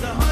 the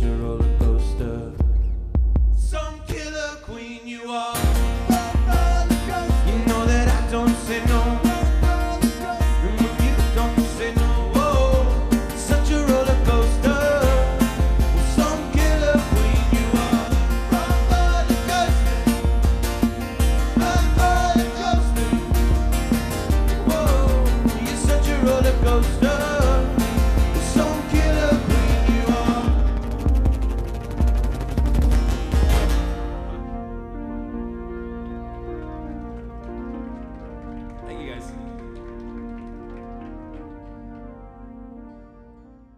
natural